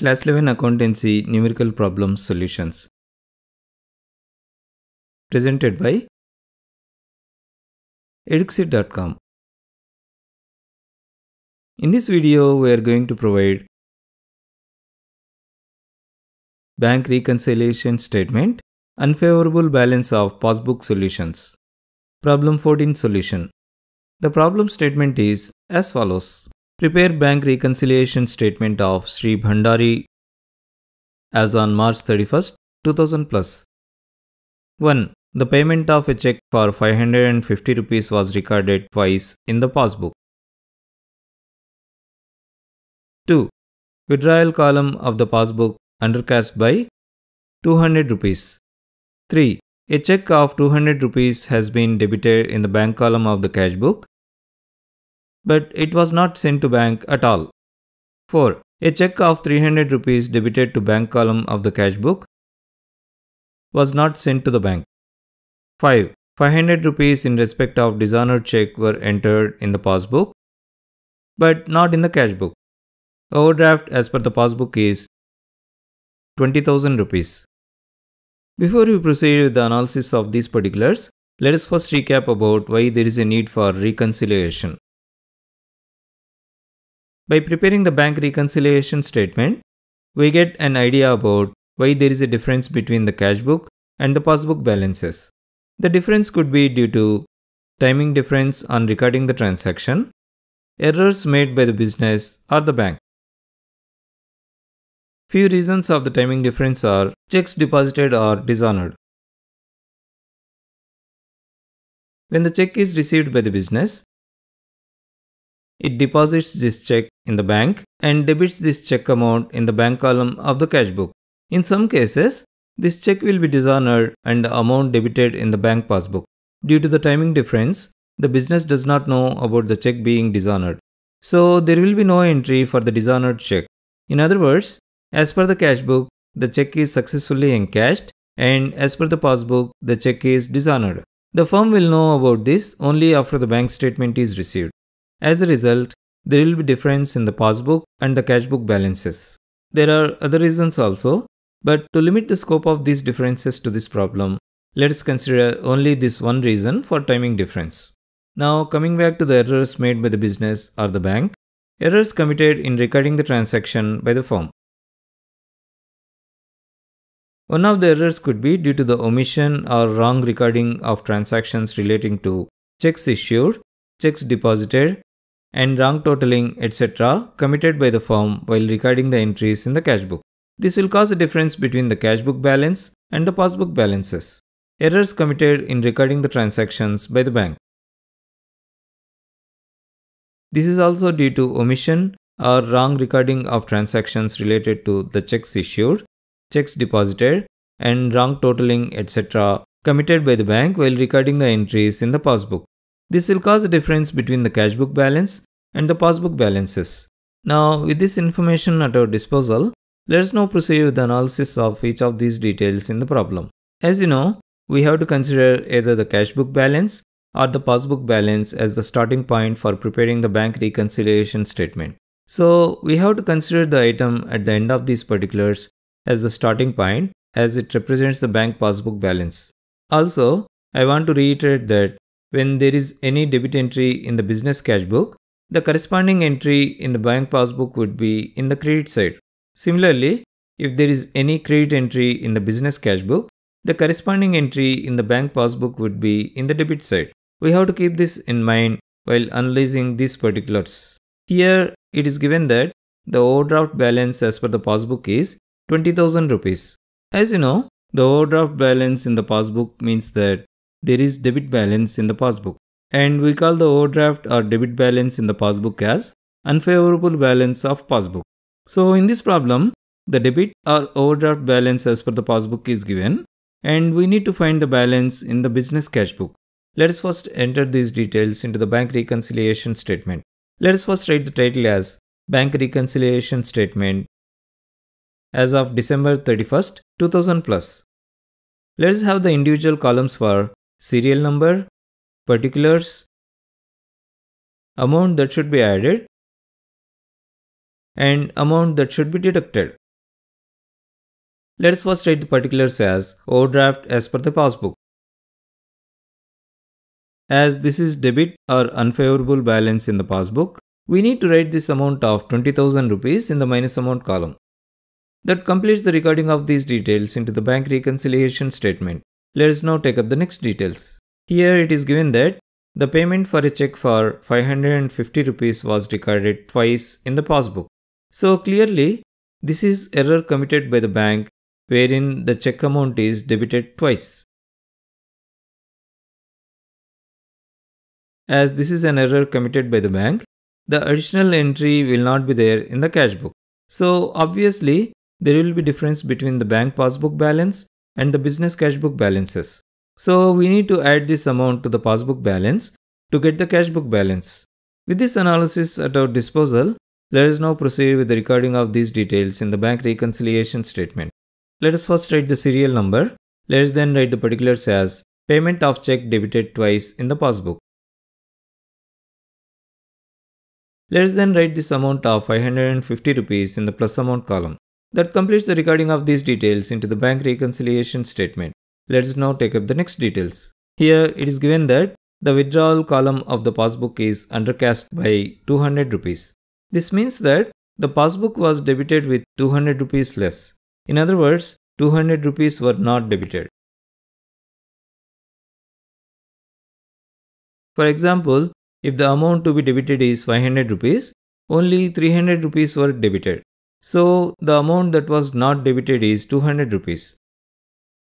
Class 11 Accountancy Numerical Problem Solutions. Presented by eduxir.com. In this video, we are going to provide bank reconciliation statement, unfavorable balance of passbook solutions. Problem 14 solution. The problem statement is as follows. Prepare bank reconciliation statement of Sri Bhandari as on March 31st, 2000 plus. 1. The payment of a check for 550 rupees was recorded twice in the passbook. 2. Withdrawal column of the passbook undercast by 200 rupees. 3. A check of 200 rupees has been debited in the bank column of the cash book but it was not sent to bank at all. 4. A check of 300 rupees debited to bank column of the cash book was not sent to the bank. 5. 500 rupees in respect of dishonored check were entered in the passbook but not in the cash book. Overdraft as per the passbook is 20,000 rupees. Before we proceed with the analysis of these particulars, let us first recap about why there is a need for reconciliation. By preparing the bank reconciliation statement, we get an idea about why there is a difference between the cash book and the passbook balances. The difference could be due to timing difference on recording the transaction, errors made by the business or the bank. Few reasons of the timing difference are checks deposited or dishonored. When the check is received by the business, it deposits this check in the bank and debits this check amount in the bank column of the cash book. In some cases, this check will be dishonored and the amount debited in the bank passbook. Due to the timing difference, the business does not know about the check being dishonored. So there will be no entry for the dishonored check. In other words, as per the cash book, the check is successfully encashed and as per the passbook, the check is dishonored. The firm will know about this only after the bank statement is received. As a result, there will be difference in the passbook and the cashbook balances. There are other reasons also, but to limit the scope of these differences to this problem, let us consider only this one reason for timing difference. Now coming back to the errors made by the business or the bank, errors committed in recording the transaction by the firm. One of the errors could be due to the omission or wrong recording of transactions relating to checks issued, checks deposited, and wrong totaling, etc., committed by the firm while recording the entries in the cash book. This will cause a difference between the cash book balance and the passbook balances. Errors committed in recording the transactions by the bank. This is also due to omission or wrong recording of transactions related to the checks issued, checks deposited, and wrong totaling, etc., committed by the bank while recording the entries in the passbook. This will cause a difference between the cash book balance and the passbook balances. Now, with this information at our disposal, let us now proceed with the analysis of each of these details in the problem. As you know, we have to consider either the cash book balance or the passbook balance as the starting point for preparing the bank reconciliation statement. So, we have to consider the item at the end of these particulars as the starting point as it represents the bank passbook balance. Also, I want to reiterate that when there is any debit entry in the business cash book, the corresponding entry in the bank passbook would be in the credit side. Similarly, if there is any credit entry in the business cash book, the corresponding entry in the bank passbook would be in the debit side. We have to keep this in mind while analyzing these particulars. Here, it is given that the overdraft balance as per the passbook is 20,000 rupees. As you know, the overdraft balance in the passbook means that there is debit balance in the passbook. And we call the overdraft or debit balance in the passbook as unfavorable balance of passbook. So in this problem, the debit or overdraft balance as per the passbook is given and we need to find the balance in the business cash book. Let us first enter these details into the bank reconciliation statement. Let us first write the title as Bank Reconciliation Statement as of December 31st, 2000 plus. Let us have the individual columns for serial number, particulars, amount that should be added, and amount that should be deducted. Let us first write the particulars as overdraft as per the passbook. As this is debit or unfavorable balance in the passbook, we need to write this amount of 20,000 rupees in the minus amount column. That completes the recording of these details into the bank reconciliation statement. Let us now take up the next details. Here it is given that the payment for a check for 550 rupees was recorded twice in the passbook. So clearly, this is error committed by the bank wherein the check amount is debited twice. As this is an error committed by the bank, the additional entry will not be there in the cash book. So obviously, there will be difference between the bank passbook balance and the business cash book balances. So we need to add this amount to the passbook balance to get the cash book balance. With this analysis at our disposal, let us now proceed with the recording of these details in the bank reconciliation statement. Let us first write the serial number. Let us then write the particulars as payment of check debited twice in the passbook. Let us then write this amount of 550 rupees in the plus amount column. That completes the recording of these details into the bank reconciliation statement. Let us now take up the next details. Here it is given that the withdrawal column of the passbook is undercast by 200 rupees. This means that the passbook was debited with 200 rupees less. In other words, 200 rupees were not debited. For example, if the amount to be debited is 500 rupees, only 300 rupees were debited. So the amount that was not debited is 200 rupees.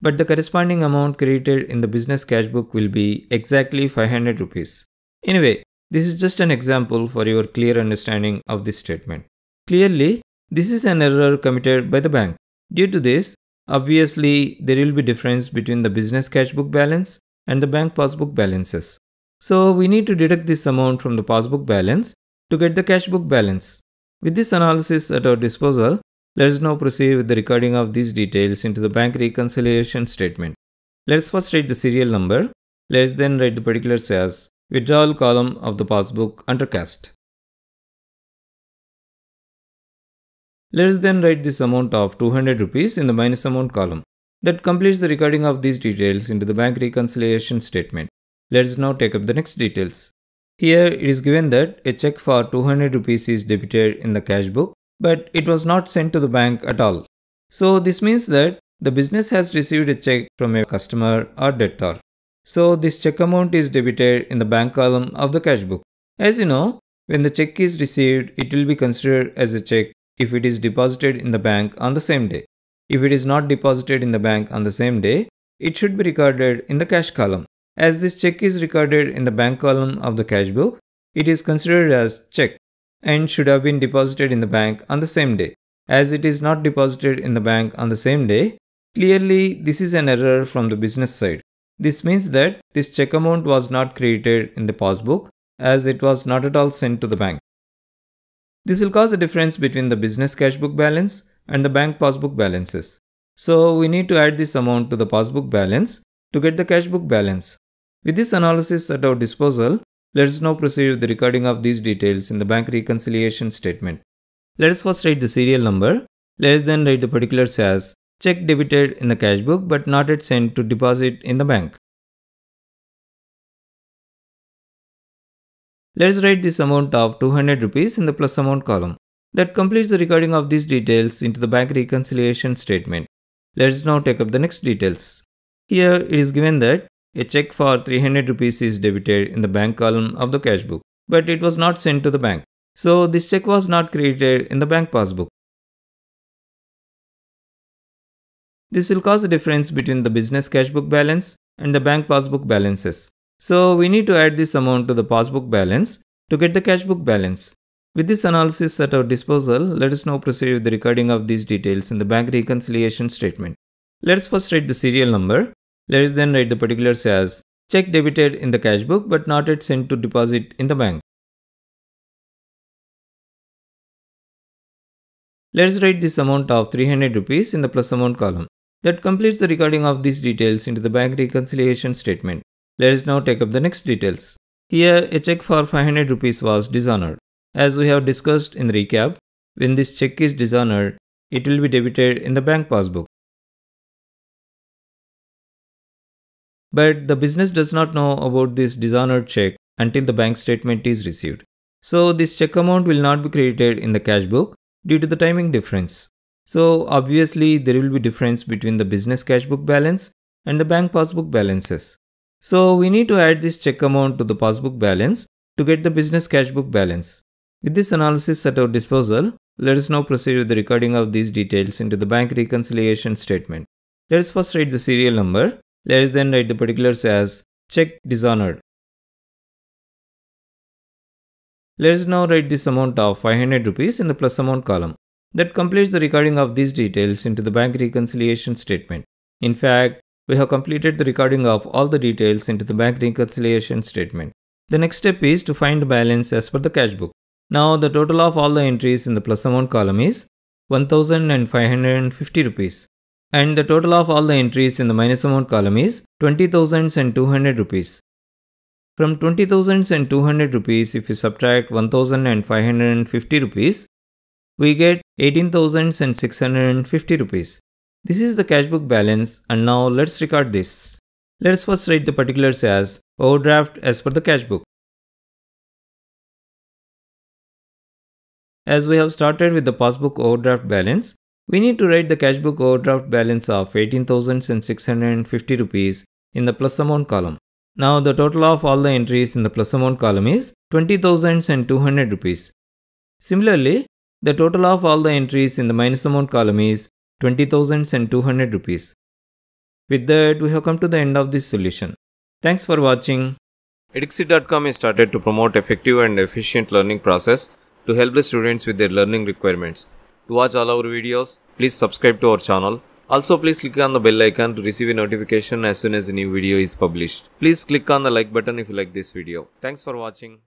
But the corresponding amount credited in the business cash book will be exactly 500 rupees. Anyway, this is just an example for your clear understanding of this statement. Clearly, this is an error committed by the bank. Due to this, obviously there will be difference between the business cash book balance and the bank passbook balances. So we need to deduct this amount from the passbook balance to get the cash book balance. With this analysis at our disposal, let us now proceed with the recording of these details into the bank reconciliation statement. Let us first write the serial number. Let us then write the particulars as withdrawal column of the passbook undercast. Let us then write this amount of 200 rupees in the minus amount column. That completes the recording of these details into the bank reconciliation statement. Let us now take up the next details. Here it is given that a check for 200 rupees is debited in the cash book, but it was not sent to the bank at all. So this means that the business has received a check from a customer or debtor. So this check amount is debited in the bank column of the cash book. As you know, when the check is received, it will be considered as a check if it is deposited in the bank on the same day. If it is not deposited in the bank on the same day, it should be recorded in the cash column. As this check is recorded in the bank column of the cash book, it is considered as check and should have been deposited in the bank on the same day. As it is not deposited in the bank on the same day, clearly this is an error from the business side. This means that this check amount was not created in the passbook as it was not at all sent to the bank. This will cause a difference between the business cash book balance and the bank passbook balances. So we need to add this amount to the passbook balance to get the cash book balance. With this analysis at our disposal, let us now proceed with the recording of these details in the bank reconciliation statement. Let us first write the serial number. Let us then write the particulars as check debited in the cash book but not yet sent to deposit in the bank. Let us write this amount of 200 rupees in the plus amount column. That completes the recording of these details into the bank reconciliation statement. Let us now take up the next details. Here it is given that a check for 300 rupees is debited in the bank column of the cash book, but it was not sent to the bank. So this check was not created in the bank passbook. This will cause a difference between the business cash book balance and the bank passbook balances. So we need to add this amount to the passbook balance to get the cash book balance. With this analysis at our disposal, let us now proceed with the recording of these details in the bank reconciliation statement. Let us first write the serial number let us then write the particulars as check debited in the cash book but not yet sent to deposit in the bank. Let us write this amount of 300 rupees in the plus amount column. That completes the recording of these details into the bank reconciliation statement. Let us now take up the next details. Here, a check for 500 rupees was dishonored. As we have discussed in the recap, when this check is dishonored, it will be debited in the bank passbook. But the business does not know about this dishonored check until the bank statement is received. So this check amount will not be credited in the cash book due to the timing difference. So obviously there will be difference between the business cash book balance and the bank passbook balances. So we need to add this check amount to the passbook balance to get the business cash book balance. With this analysis at our disposal, let us now proceed with the recording of these details into the bank reconciliation statement. Let us first write the serial number. Let us then write the particulars as check dishonored. Let us now write this amount of 500 rupees in the plus amount column. That completes the recording of these details into the bank reconciliation statement. In fact, we have completed the recording of all the details into the bank reconciliation statement. The next step is to find the balance as per the cash book. Now the total of all the entries in the plus amount column is 1550 rupees and the total of all the entries in the minus amount column is 20,200 rupees. From 20,200 rupees if we subtract 1550 rupees we get 18,650 rupees. This is the cash book balance and now let's record this. Let's first write the particulars as overdraft as per the cash book. As we have started with the passbook overdraft balance, we need to write the cash book overdraft balance of 18,650 rupees in the plus amount column. Now the total of all the entries in the plus amount column is 20,200 rupees. Similarly, the total of all the entries in the minus amount column is 20,200 rupees. With that, we have come to the end of this solution. Thanks for watching. Eduxir.com is started to promote effective and efficient learning process to help the students with their learning requirements. To watch all our videos, please subscribe to our channel. Also, please click on the bell icon to receive a notification as soon as a new video is published. Please click on the like button if you like this video. Thanks for watching.